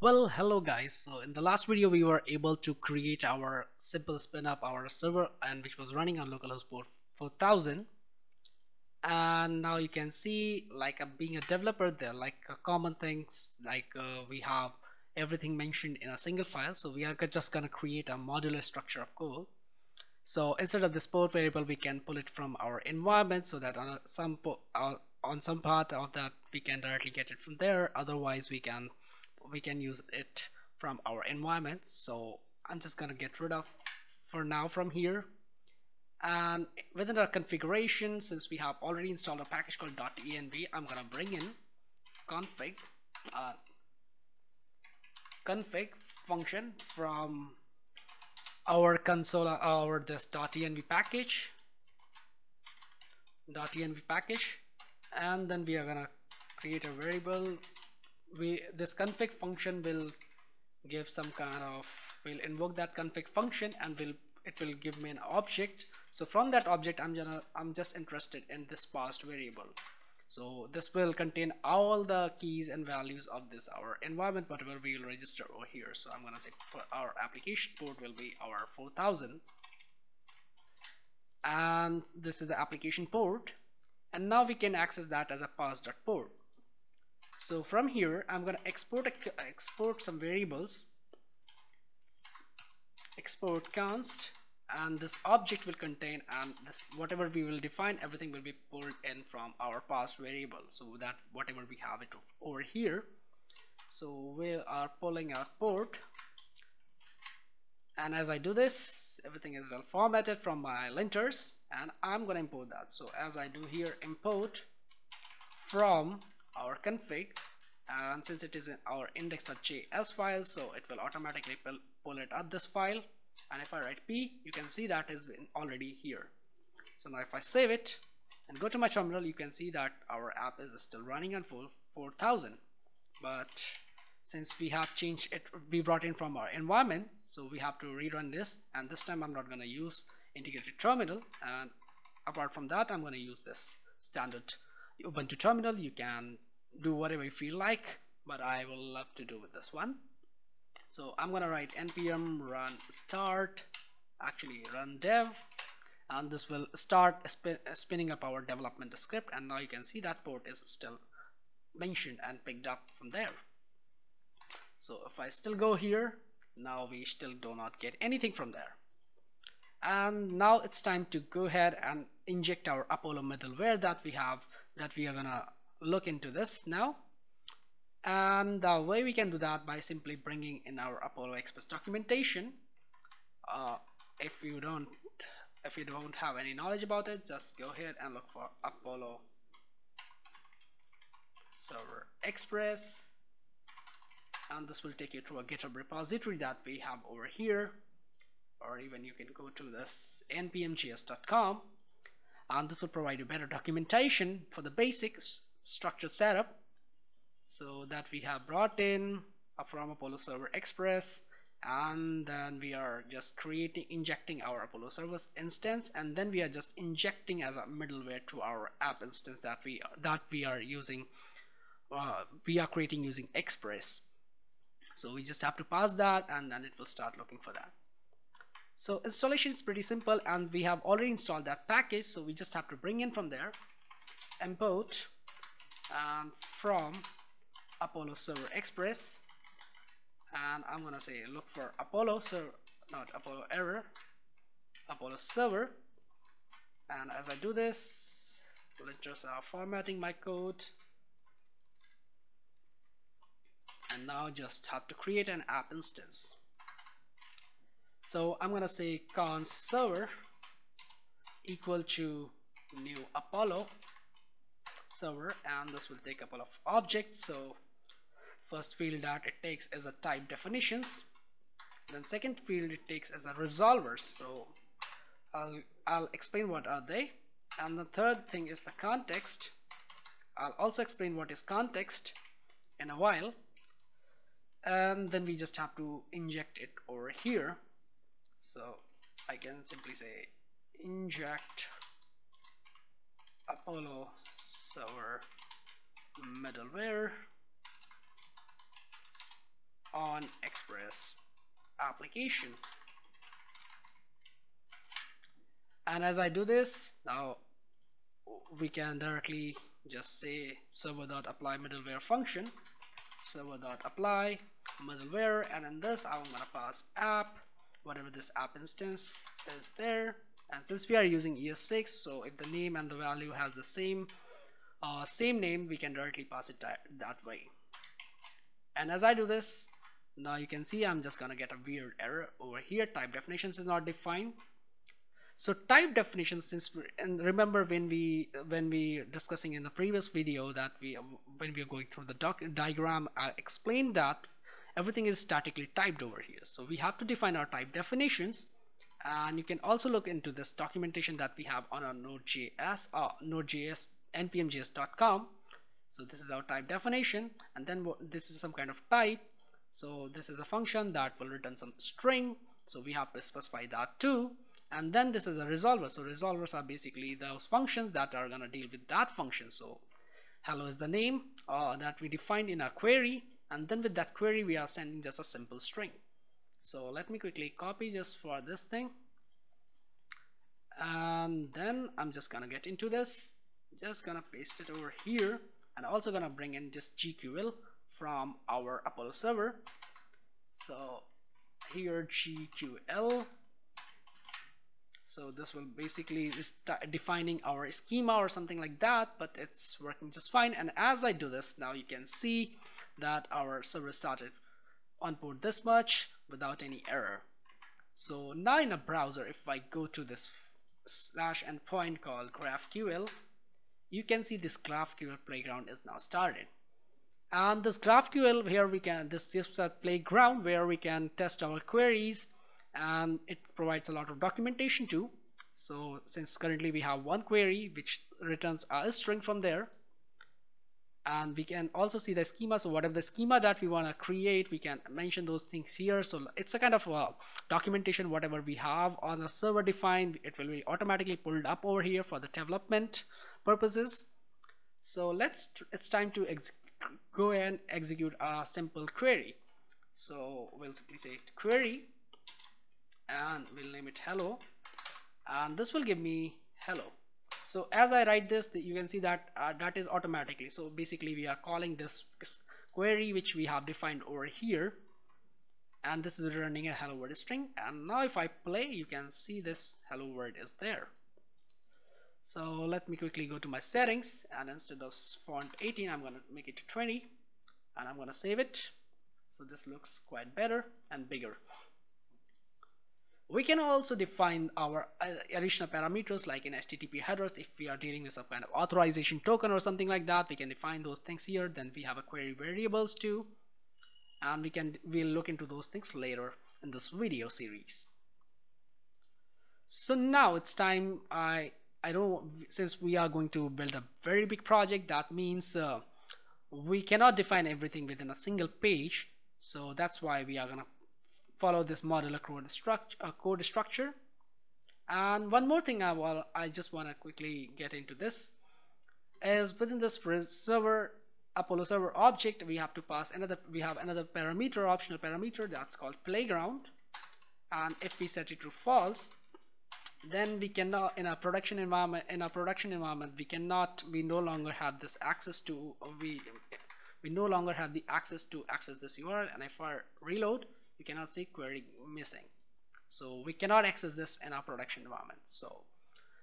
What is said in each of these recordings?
Well, hello guys. So in the last video, we were able to create our simple spin up our server and which was running on localhost port 4000. And now you can see like uh, being a developer there, like uh, common things like uh, we have everything mentioned in a single file. So we are just gonna create a modular structure of code. So instead of this port variable, we can pull it from our environment so that on some uh, on some part of that we can directly get it from there. Otherwise, we can we can use it from our environment so I'm just gonna get rid of for now from here and within our configuration since we have already installed a package called .env I'm gonna bring in config uh, config function from our console our this .env package .env package. And then we are gonna create a variable. We this config function will give some kind of will invoke that config function and will it will give me an object. So from that object I'm gonna I'm just interested in this parsed variable so this will contain all the keys and values of this our environment whatever we will register over here. So I'm gonna say for our application port will be our 4000 and this is the application port. And now we can access that as a parsed.port port so from here I'm gonna export a, export some variables. Export const and this object will contain and this whatever we will define everything will be pulled in from our parsed variable. So that whatever we have it over here. So we are pulling our port. And as I do this everything is well formatted from my linters and I'm gonna import that. So as I do here import from our config. And since it is in our index.js file so it will automatically pull, pull it up this file and if I write p you can see that is already here. So now if I save it and go to my terminal you can see that our app is still running on full 4000 but since we have changed it we brought in from our environment so we have to rerun this. And this time I'm not going to use integrated terminal. And apart from that I'm going to use this standard Ubuntu terminal. You can do whatever you feel like but I will love to do with this one so I'm gonna write npm run start actually run dev and this will start spinning up our development script and now you can see that port is still mentioned and picked up from there. So if I still go here now we still do not get anything from there. And now it's time to go ahead and inject our Apollo middleware that we have that we are gonna look into this now and the way we can do that by simply bringing in our Apollo Express documentation. Uh, if you don't if you don't have any knowledge about it just go ahead and look for Apollo server express. And this will take you to a github repository that we have over here. Or even you can go to this npmjs.com and this will provide you better documentation for the basics structured setup so that we have brought in from Apollo Server Express and then we are just creating injecting our Apollo Servers instance and then we are just injecting as a middleware to our app instance that we that we are using uh, we are creating using Express. So we just have to pass that and then it will start looking for that. So installation is pretty simple and we have already installed that package so we just have to bring in from there import and from Apollo Server Express. And I'm gonna say look for Apollo server not Apollo error Apollo server and as I do this let's just uh, formatting my code. And now just have to create an app instance. So I'm gonna say const server equal to new Apollo server and this will take a couple of objects. So first field that it takes as a type definitions. Then second field it takes as a resolvers. So I'll, I'll explain what are they. And the third thing is the context. I'll also explain what is context in a while. And then we just have to inject it over here. So I can simply say inject apollo server middleware on express application. And as I do this now we can directly just say server.apply middleware function server.apply middleware and in this I'm gonna pass app whatever this app instance is there. And since we are using ES6 so if the name and the value has the same uh, same name we can directly pass it that way. And as I do this now you can see I'm just gonna get a weird error over here. Type definitions is not defined. So type definitions since and remember when we when we discussing in the previous video that we when we are going through the doc diagram I explained that everything is statically typed over here. So we have to define our type definitions. And you can also look into this documentation that we have on our node.js or node.js npmjs.com so this is our type definition. And then this is some kind of type so this is a function that will return some string. So we have to specify that too. And then this is a resolver. So resolvers are basically those functions that are going to deal with that function. So hello is the name uh, that we defined in our query. And then with that query we are sending just a simple string. So let me quickly copy just for this thing. And then I'm just gonna get into this. Just gonna paste it over here. And also gonna bring in just GQL from our Apollo server. So here GQL so this will basically is defining our schema or something like that but it's working just fine. And as I do this now you can see that our server started on port this much without any error. So now in a browser if I go to this slash endpoint called GraphQL you can see this GraphQL playground is now started and this GraphQL here we can this is a playground where we can test our queries and it provides a lot of documentation too. So since currently we have one query which returns a string from there and we can also see the schema. So whatever the schema that we want to create we can mention those things here. So it's a kind of a documentation whatever we have on the server defined it will be automatically pulled up over here for the development purposes. So let's it's time to go and execute a simple query. So we'll simply say query and we'll name it hello. And this will give me hello. So as I write this you can see that uh, that is automatically. So basically we are calling this query which we have defined over here. And this is returning a hello world string. And now if I play you can see this hello world is there so let me quickly go to my settings and instead of font 18 I'm gonna make it to 20 and I'm gonna save it. So this looks quite better and bigger. We can also define our uh, additional parameters like in HTTP headers if we are dealing with some kind of authorization token or something like that we can define those things here then we have a query variables too. And we can we'll look into those things later in this video series. So now it's time I I don't since we are going to build a very big project that means uh, we cannot define everything within a single page. So that's why we are gonna follow this modular code structure uh, code structure. And one more thing I will I just want to quickly get into this is within this server Apollo server object we have to pass another we have another parameter optional parameter that's called playground. And if we set it to false then we cannot in a production environment in a production environment we cannot we no longer have this access to we we no longer have the access to access this URL and if I reload you cannot see query missing. So we cannot access this in our production environment. So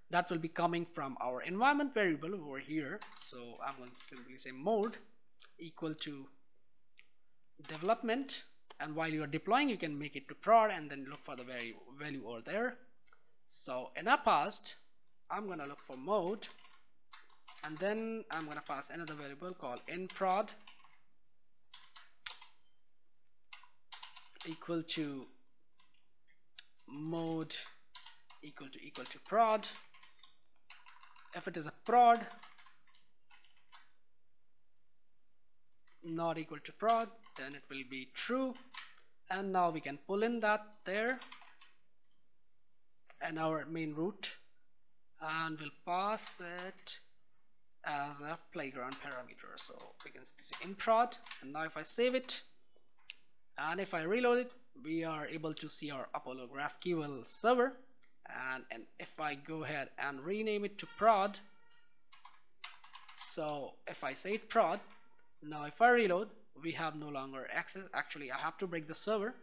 that will be coming from our environment variable over here. So I'm going to simply say mode equal to development. And while you are deploying you can make it to prod and then look for the value, value over there so in our parsed I'm gonna look for mode and then I'm gonna pass another variable called in prod equal to mode equal to equal to prod. If it is a prod not equal to prod then it will be true. And now we can pull in that there and our main root and we'll pass it as a playground parameter. So we can see in prod and now if I save it and if I reload it we are able to see our Apollo GraphQL server. And, and if I go ahead and rename it to prod so if I say it prod now if I reload we have no longer access. Actually I have to break the server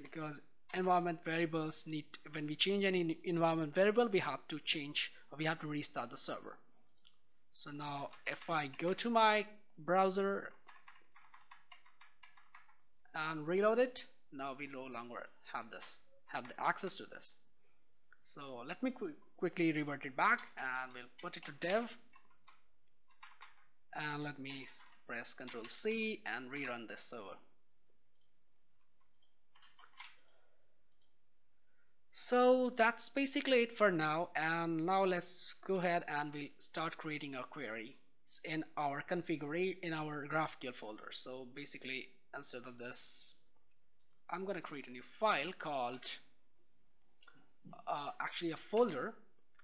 because environment variables need when we change any environment variable we have to change we have to restart the server. So now if I go to my browser and reload it now we no longer have this have the access to this. So let me qu quickly revert it back and we'll put it to dev. And let me press ctrl C and rerun this server so that's basically it for now and now let's go ahead and we'll start creating a query in our configure in our GraphQL folder. So basically instead of this I'm gonna create a new file called uh, actually a folder.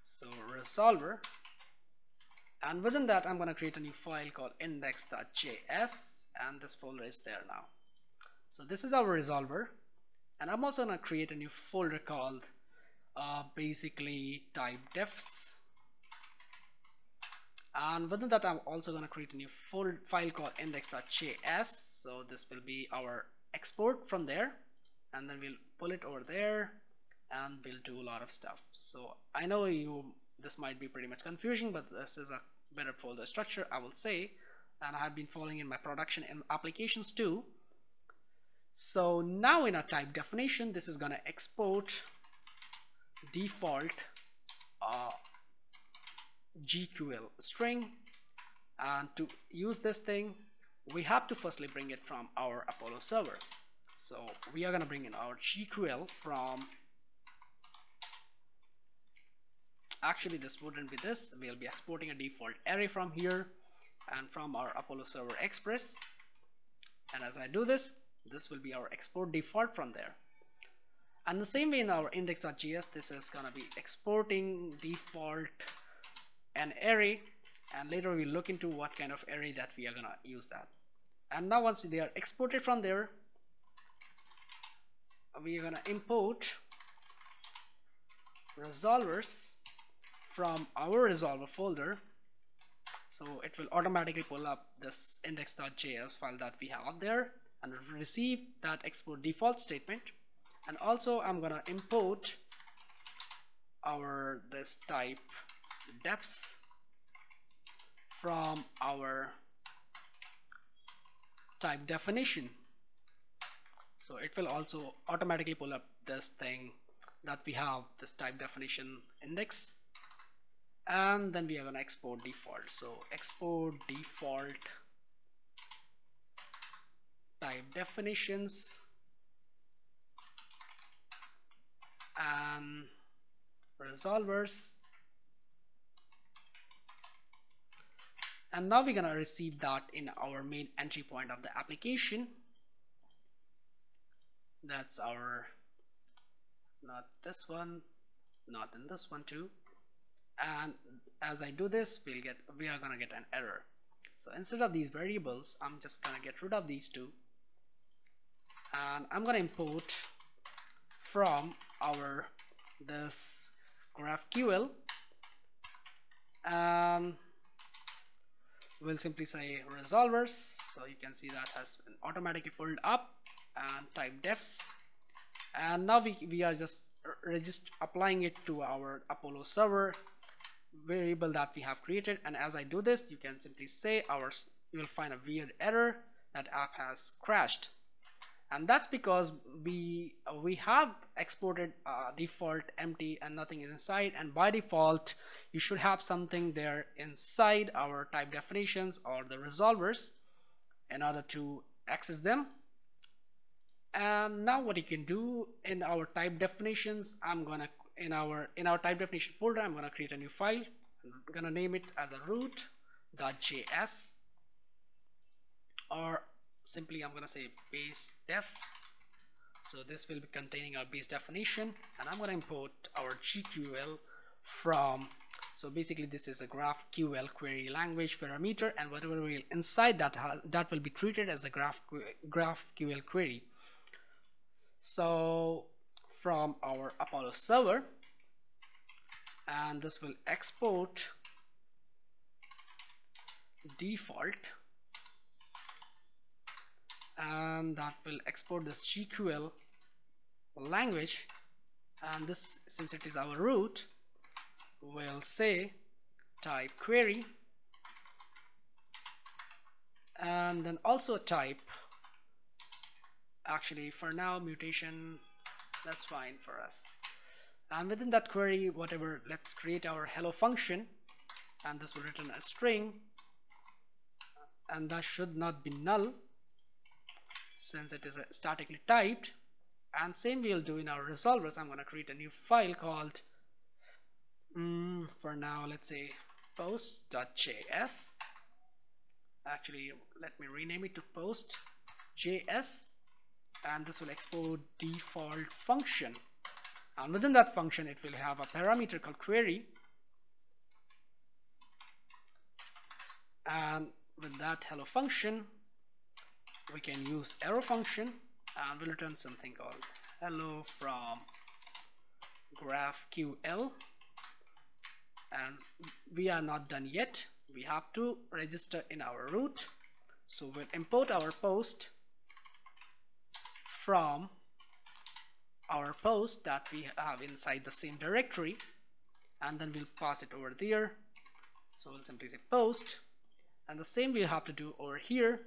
So resolver. And within that I'm gonna create a new file called index.js and this folder is there now. So this is our resolver and I'm also gonna create a new folder called uh, basically type defs. And within that I'm also gonna create a new file called index.js so this will be our export from there. And then we'll pull it over there and we'll do a lot of stuff. So I know you this might be pretty much confusing but this is a better folder structure I will say. And I have been following in my production and applications too so now in our type definition this is gonna export default uh, GQL string. And to use this thing we have to firstly bring it from our Apollo server. So we are gonna bring in our GQL from actually this wouldn't be this. We'll be exporting a default array from here and from our Apollo server express. And as I do this this will be our export default from there. And the same way in our index.js this is gonna be exporting default an array and later we'll look into what kind of array that we are gonna use that. And now once they are exported from there we are gonna import resolvers from our resolver folder. So it will automatically pull up this index.js file that we have there and receive that export default statement. And also I'm gonna import our this type defs from our type definition. So it will also automatically pull up this thing that we have this type definition index. And then we are going to export default. So export default type definitions and resolvers. And now we're gonna receive that in our main entry point of the application. That's our not this one not in this one too. And as I do this we'll get we are gonna get an error. So instead of these variables I'm just gonna get rid of these two and I'm gonna import from our this GraphQL. And we'll simply say resolvers. So you can see that has been automatically pulled up and type defs. And now we, we are just just applying it to our Apollo server variable that we have created. And as I do this you can simply say ours you will find a weird error. That app has crashed and that's because we we have exported uh, default empty and nothing is inside. And by default you should have something there inside our type definitions or the resolvers in order to access them. And now what you can do in our type definitions I'm gonna in our in our type definition folder I'm gonna create a new file. I'm gonna name it as a root.js or simply I'm gonna say base def. So this will be containing our base definition and I'm gonna import our GQL from so basically this is a GraphQL query language parameter and whatever will inside that that will be treated as a graph GraphQL query. So from our Apollo server and this will export default and that will export this GQL language. And this since it is our root will say type query. And then also type. Actually for now mutation that's fine for us. And within that query whatever let's create our hello function. And this will return a string. And that should not be null since it is statically typed and same we'll do in our resolvers. I'm gonna create a new file called mm, for now let's say post.js actually let me rename it to post.js and this will export default function. And within that function it will have a parameter called query. And with that hello function we can use arrow function and we'll return something called hello from GraphQL. And we are not done yet. We have to register in our root. So we'll import our post from our post that we have inside the same directory and then we'll pass it over there. So we'll simply say post. And the same we have to do over here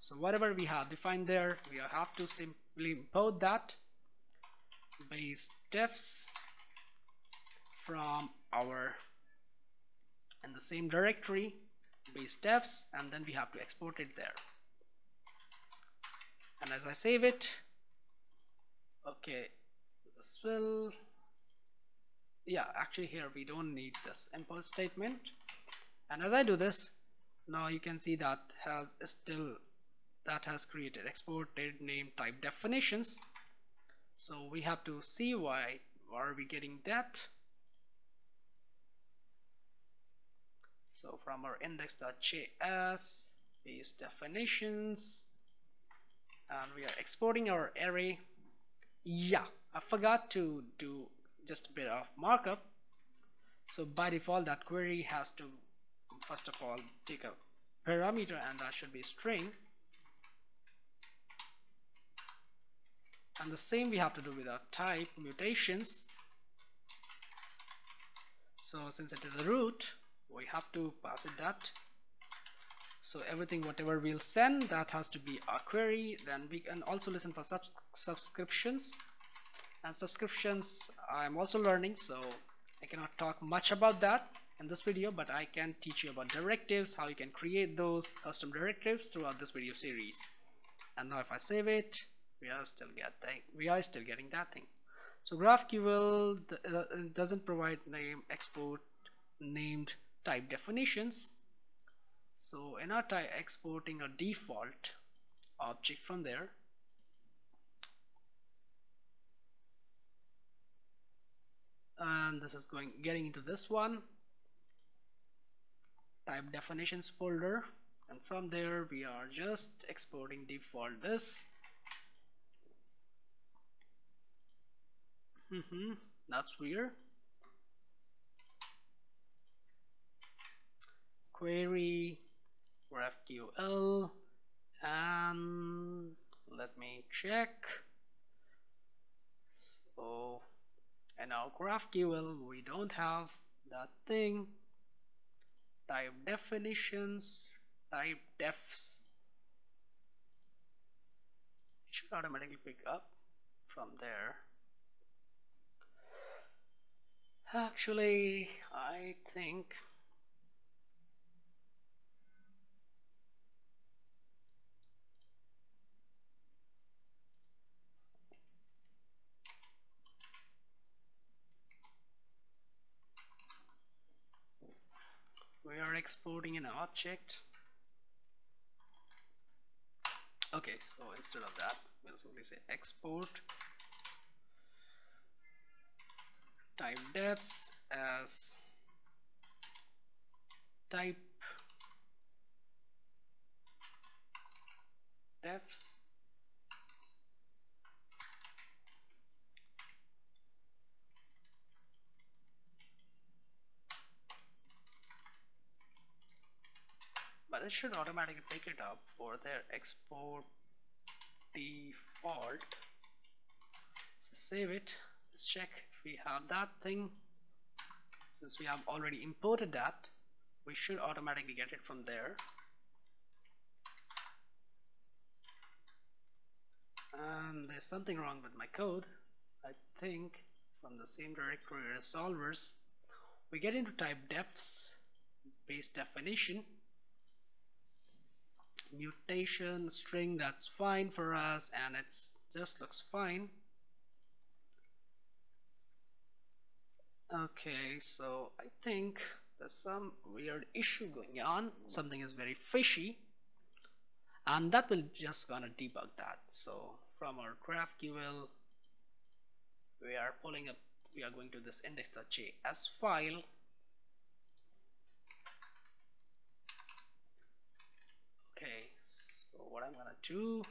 so whatever we have defined there we have to simply import that base defs from our in the same directory base defs and then we have to export it there. And as I save it okay this will yeah actually here we don't need this import statement. And as I do this now you can see that has still that has created exported name type definitions. So we have to see why are we getting that. So from our index.js these definitions and we are exporting our array. Yeah I forgot to do just a bit of markup. So by default that query has to first of all take a parameter and that should be string and the same we have to do with our type mutations. So since it is a root we have to pass it that. So everything whatever we'll send that has to be our query. Then we can also listen for subs subscriptions. And subscriptions I'm also learning so I cannot talk much about that in this video but I can teach you about directives how you can create those custom directives throughout this video series. And now if I save it we are still getting we are still getting that thing. So GraphQL uh, doesn't provide name export named type definitions. So in our type exporting a default object from there and this is going getting into this one type definitions folder. And from there we are just exporting default this mm -hmm, that's weird. Query GraphQL and let me check. So and now GraphQL we don't have that thing. Type definitions type defs. It should automatically pick up from there actually I think we are exporting an object. Okay so instead of that we'll simply say export type defs as type defs but it should automatically pick it up for their export default. So save it. Let's check we have that thing. Since we have already imported that we should automatically get it from there. And there's something wrong with my code. I think from the same directory resolvers we get into type defs base definition mutation string that's fine for us and it's just looks fine okay so I think there's some weird issue going on. Something is very fishy. And that will just gonna debug that. So from our GraphQL we are pulling up we are going to this index.js file. Okay so what I'm gonna do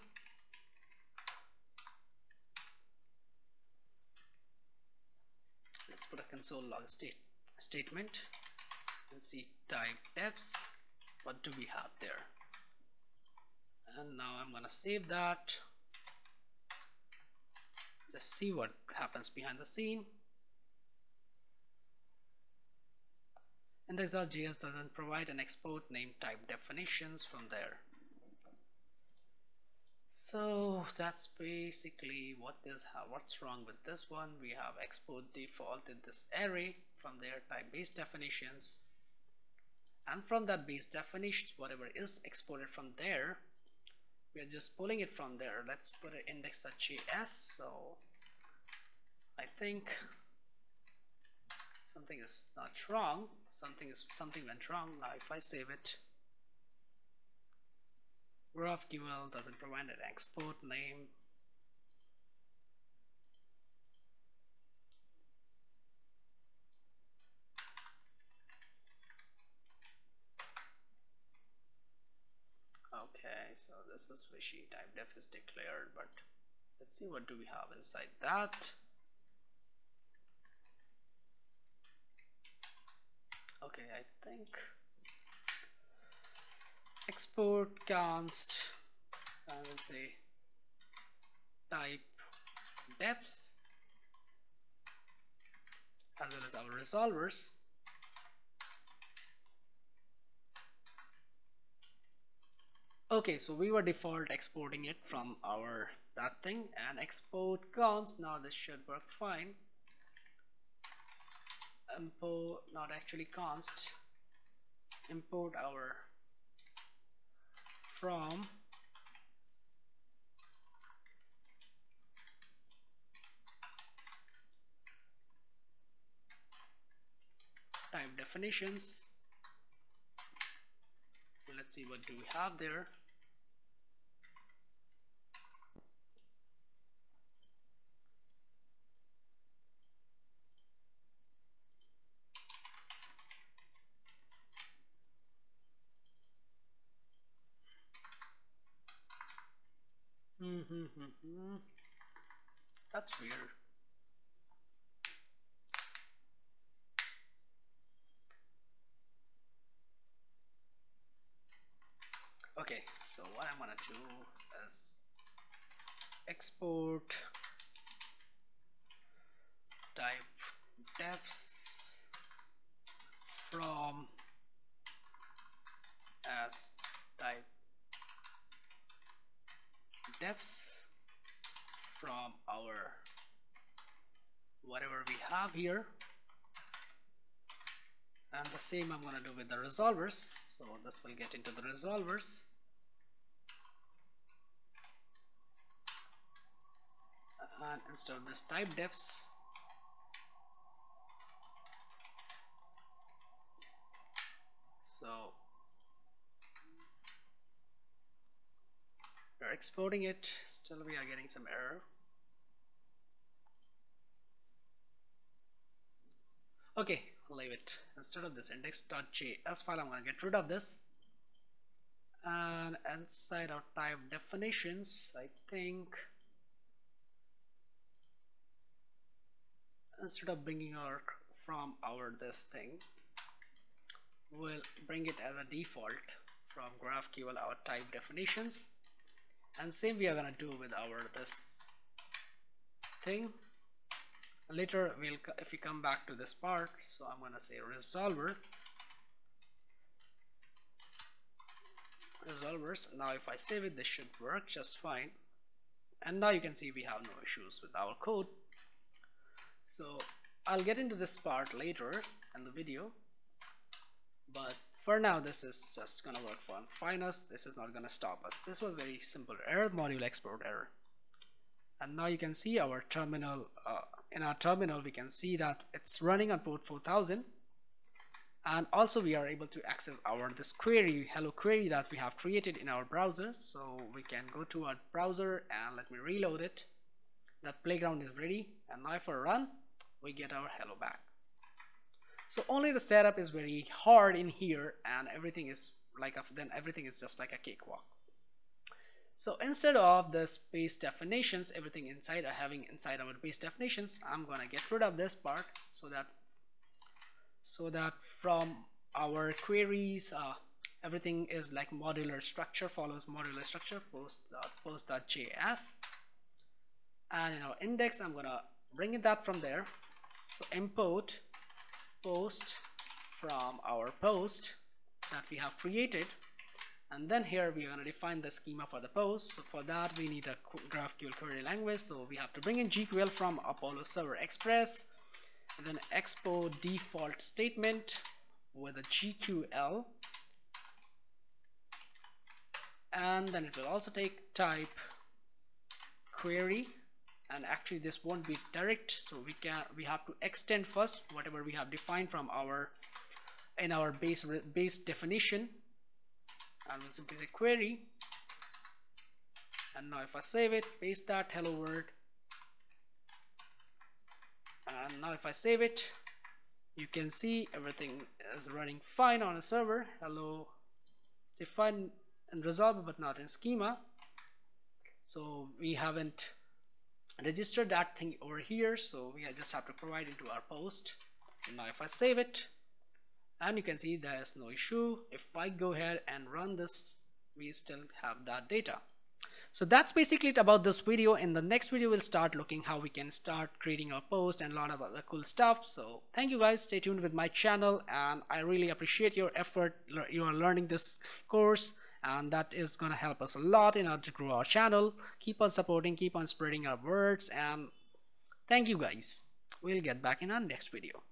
let's put a console log state statement. And see type defs what do we have there? And now I'm gonna save that. Just see what happens behind the scene. Index.js doesn't provide an export name type definitions from there so that's basically what is what's wrong with this one. We have export default in this array from their type base definitions. And from that base definitions whatever is exported from there we are just pulling it from there. Let's put an index.js so I think something is not wrong. Something is something went wrong. Now if I save it GraphQL doesn't provide an export name. Okay so this is fishy type def is declared but let's see what do we have inside that. Okay I think export const I will say type defs as well as our resolvers. Okay so we were default exporting it from our that thing and export const now this should work fine. Import not actually const import our from type definitions. Let's see what do we have there Mm-hmm, mm-hmm, mm-hmm. That's weird. Okay, so what I'm gonna do is export type defs from as type defs from our whatever we have here. And the same I'm gonna do with the resolvers. So this will get into the resolvers. And instead of this type defs so we're exporting it. Still we are getting some error. Okay leave it. Instead of this index.js file I'm gonna get rid of this. And inside our type definitions I think instead of bringing our from our this thing we'll bring it as a default from GraphQL our type definitions and same we are gonna do with our this thing. Later we'll if we come back to this part so I'm gonna say resolver. Resolvers. Now if I save it this should work just fine. And now you can see we have no issues with our code. So I'll get into this part later in the video. But for now this is just gonna work for fine us. This is not gonna stop us. This was very simple error module export error. And now you can see our terminal uh, in our terminal we can see that it's running on port 4000 and also we are able to access our this query hello query that we have created in our browser. So we can go to our browser and let me reload it. That playground is ready. And now if I run we get our hello back so only the setup is very hard in here and everything is like a, then everything is just like a cakewalk. So instead of the base definitions everything inside uh, having inside our base definitions I'm gonna get rid of this part so that so that from our queries uh, everything is like modular structure follows modular structure post post.js and in our index I'm gonna bring it that from there. So import post from our post that we have created. And then here we are going to define the schema for the post. So for that we need a GraphQL query language. So we have to bring in GQL from Apollo Server Express. And then expo default statement with a GQL and then it will also take type query and actually this won't be direct so we can we have to extend first whatever we have defined from our in our base base definition. And we'll simply say query. And now if I save it paste that hello world. And now if I save it you can see everything is running fine on a server. Hello. Defined and resolved but not in schema. So we haven't registered that thing over here. So we just have to provide into our post. And now if I save it and you can see there's no issue. If I go ahead and run this we still have that data. So that's basically it about this video. In the next video we'll start looking how we can start creating our post and a lot of other cool stuff. So thank you guys. Stay tuned with my channel and I really appreciate your effort. You are learning this course and that is to help us a lot in order to grow our channel. Keep on supporting keep on spreading our words and thank you guys. We'll get back in our next video